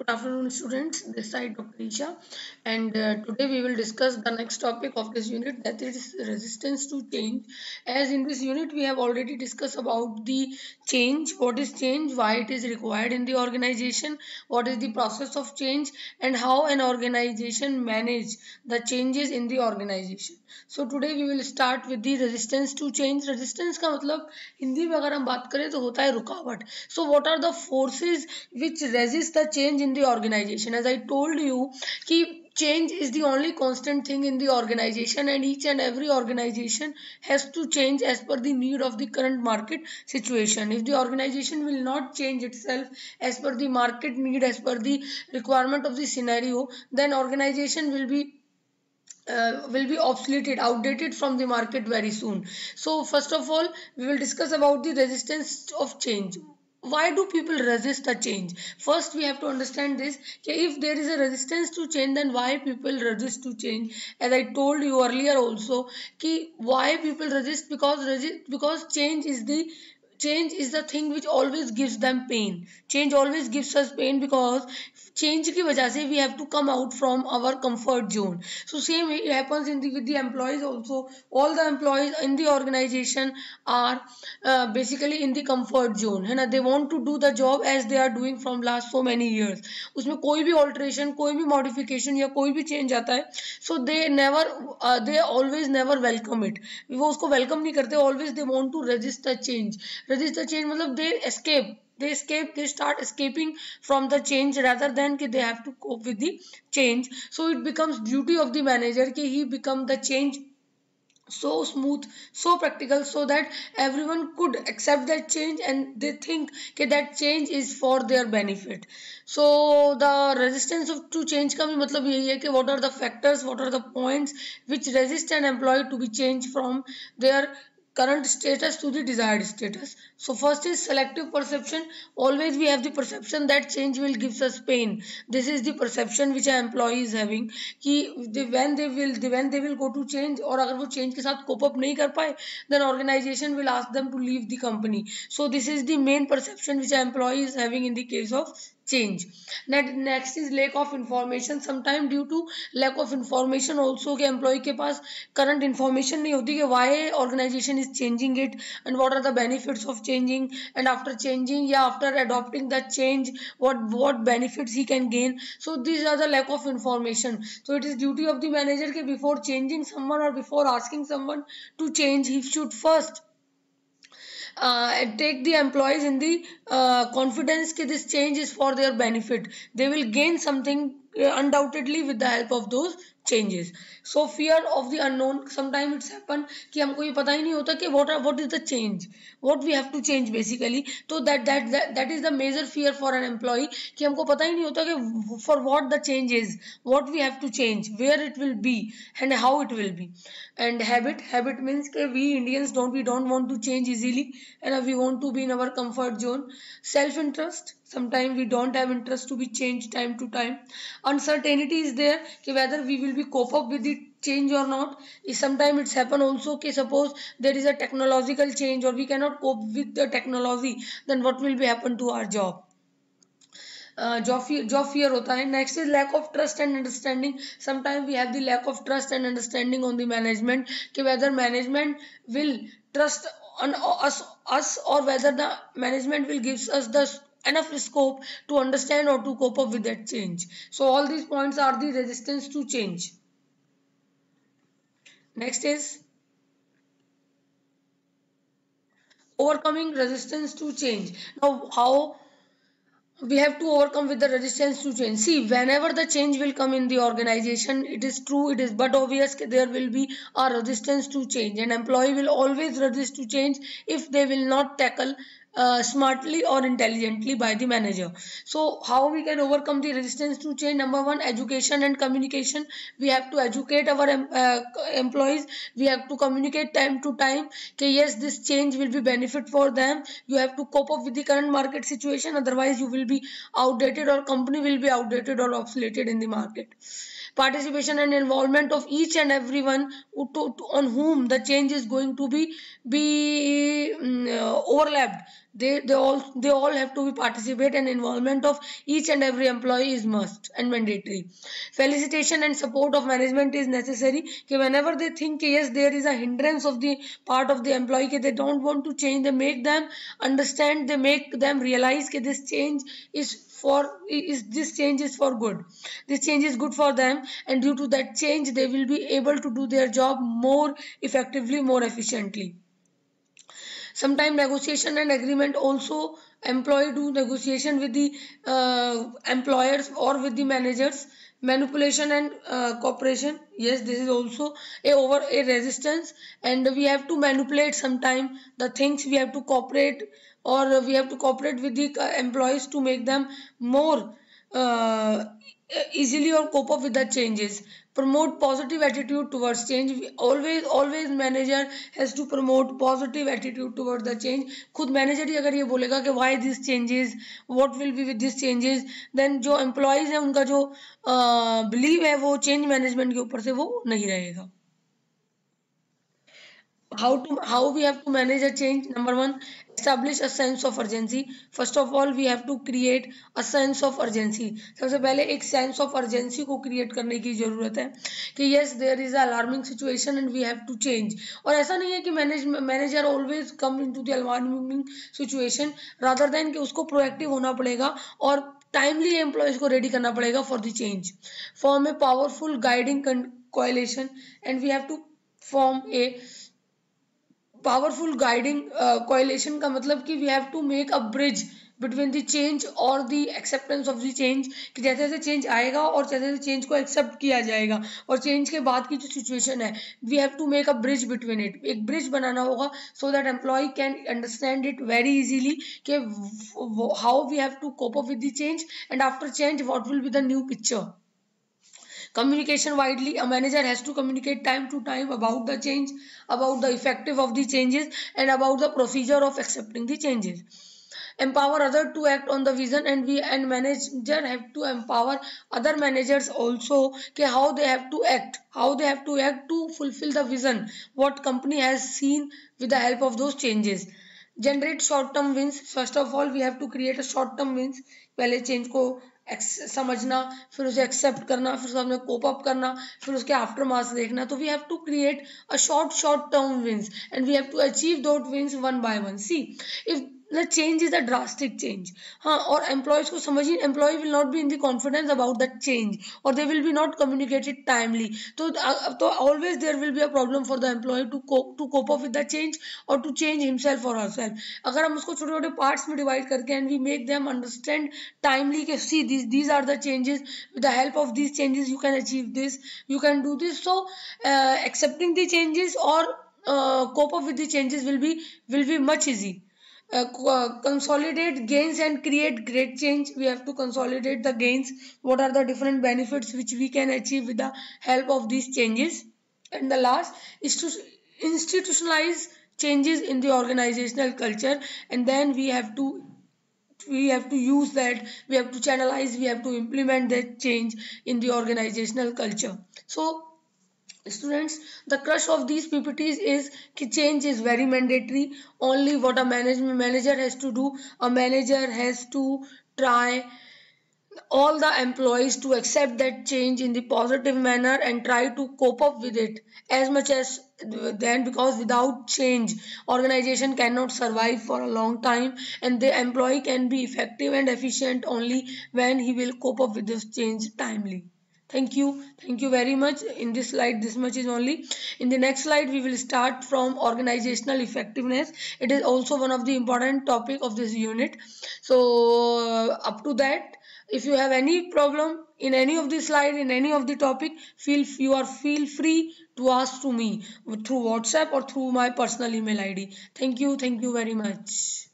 Good afternoon, students. This side Dr. Isha, and uh, today we will discuss the next topic of this unit that is resistance to change. As in this unit, we have already discussed about the change, what is change, why it is required in the organization, what is the process of change, and how an organization manage the changes in the organization. So today we will start with the resistance to change. Resistance का मतलब हिंदी में अगर हम बात करें तो होता है रुकावट. So what are the forces which resist the change in the organization. As i told you ki change is the only constant thing in the organization and each and every organization has to change as per the need of the current market situation. If the organization will not change itself as per the market need as per the requirement of the scenario then organization will be uh, will be obsoleted outdated from the market very soon. So first of all we will discuss about the resistance of change why do people resist a change? First we have to understand this if there is a resistance to change then why people resist to change? As i told you earlier also ki why people resist? Because resist because change is the change is the thing which always gives them pain change always gives us pain because change की वजह से we have to come out from our comfort zone so same happens in the with the employees also all the employees in the organisation are basically in the comfort zone है ना? They want to do the job as they are doing from last so many years उसमें कोई भी alteration कोई भी modification या कोई भी चेंज आता है so they never they always never welcome it वो उसको वेलकम नहीं करते always they want to register change resist the change मतलब they escape they escape they start escaping from the change rather than कि they have to cope with the change so it becomes duty of the manager कि he become the change so smooth so practical so that everyone could accept that change and they think that that change is for their benefit so the resistance of to change का भी मतलब यही है कि what are the factors what are the points which resist an employee to be changed from their current status to the desired status. So first is selective perception. Always we have the perception that change will gives us pain. This is the perception which an employee is having कि the, when they will the, when they will go to change और अगर वो change के साथ cope up नहीं कर पाए then organization will ask them to leave the company. So this is the main perception which an employee is having in the case of change next is lack of information sometime due to lack of information also के employee के पास current information नहीं होती कि why organization is changing it and what are the benefits of changing and after changing या after adopting the change what what benefits he can gain so these are the lack of information so it is duty of the manager कि before changing someone or before asking someone to change he should first uh, take the employees in the uh, confidence that this change is for their benefit. They will gain something uh, undoubtedly with the help of those changes so fear of the unknown sometime it's happen कि हमको ये पता ही नहीं होता कि what are what is the change what we have to change basically तो that that that is the major fear for an employee कि हमको पता ही नहीं होता कि for what the change is what we have to change where it will be and how it will be and habit habit means के we Indians don't we don't want to change easily and we want to be in our comfort zone self interest sometimes we don't have interest to be changed time to time uncertainty is there कि whether we will be cope up with the change or not sometimes it's happen also okay suppose there is a technological change or we cannot cope with the technology then what will be happen to our job job fear job fear होता है next is lack of trust and understanding sometime we have the lack of trust and understanding on the management कि whether management will trust on us us or whether the management will gives us the enough scope to understand or to cope up with that change. So all these points are the resistance to change. Next is overcoming resistance to change. Now how we have to overcome with the resistance to change. See whenever the change will come in the organization it is true it is but obvious there will be a resistance to change. An employee will always resist to change if they will not tackle uh, smartly or intelligently by the manager. So how we can overcome the resistance to change? Number one education and communication. We have to educate our uh, employees. We have to communicate time to time okay yes this change will be benefit for them. You have to cope up with the current market situation. Otherwise you will be outdated or company will be outdated or obsoleted in the market participation and involvement of each and everyone to, to, on whom the change is going to be be um, uh, overlapped. They they all they all have to be participate and involvement of each and every employee is must and mandatory. Facilitation and support of management is necessary. Okay, whenever they think yes there is a hindrance of the part of the employee they don't want to change they make them understand they make them realize that this change is for is this change is for good this change is good for them and due to that change they will be able to do their job more effectively more efficiently Sometimes negotiation and agreement also employee do negotiation with the uh, employers or with the managers. Manipulation and uh, cooperation. Yes, this is also a over a resistance and we have to manipulate sometime the things we have to cooperate or we have to cooperate with the uh, employees to make them more uh, easily or cope up with the changes promote positive attitude towards change always always manager has to promote positive attitude towards the change खुद manager ही अगर ये बोलेगा कि why these changes what will be with these changes then जो employees हैं उनका जो believe है वो change management के ऊपर से वो नहीं रहेगा how to how we have to manage a change number one establish a sense of urgency first of all we have to create a sense of urgency सबसे पहले एक sense of urgency को create करने की ज़रूरत है कि yes there is a alarming situation and we have to change और ऐसा नहीं है कि manager always come into the alarming situation rather than कि उसको proactive होना पड़ेगा और टाइमली एम्प्लॉयज़ को रेडी करना पड़ेगा for the change form a powerful guiding coalition and we have to form a powerful guiding coalition का मतलब कि we have to make a bridge between the change और the acceptance of the change कि जैसे जैसे change आएगा और जैसे जैसे चेंज को एक्सेप्ट किया जाएगा और चेंज के बाद की जो सिचुएशन है we have to make a bridge between it एक ब्रिज बनाना होगा so that employee can understand it very easily कि how we have to cope up with the change and after change what will be the new picture communication widely a manager has to communicate time to time about the change about the effective of the changes and about the procedure of accepting the changes empower other to act on the vision and we and manager have to empower other managers also okay, how they have to act how they have to act to fulfill the vision what company has seen with the help of those changes generate short term wins first of all we have to create a short term wins पहले change को समझना, फिर उसे accept करना, फिर उसका cope up करना, फिर उसके आफ्टर मार्क्स देखना। तो we have to create a short short term wins and we have to achieve those wins one by one see if the change is a drastic change हाँ और employees को समझिए employee will not be in the confidence about that change or they will be not communicated timely तो तो always there will be a problem for the employee to cope to cope up with the change or to change himself or herself अगर हम उसको छोटे छोटे parts में divide करके and we make them understand timely कि see these these are the changes with the help of these changes you can achieve this you can do this so uh, accepting the changes or uh, cope up with the changes will be will be much easy uh, uh, consolidate gains and create great change. We have to consolidate the gains. What are the different benefits which we can achieve with the help of these changes? And the last is to institutionalize changes in the organizational culture. And then we have to we have to use that. We have to channelize we have to implement that change in the organizational culture. So students the crush of these ppts is change is very mandatory. Only what a management manager has to do a manager has to try all the employees to accept that change in the positive manner and try to cope up with it as much as then because without change organization cannot survive for a long time and the employee can be effective and efficient only when he will cope up with this change timely thank you. Thank you very much. In this slide this much is only. In the next slide we will start from organizational effectiveness. It is also one of the important topic of this unit. So uh, up to that if you have any problem in any of the slide in any of the topic feel you are feel free to ask to me through whatsapp or through my personal email id thank you. Thank you very much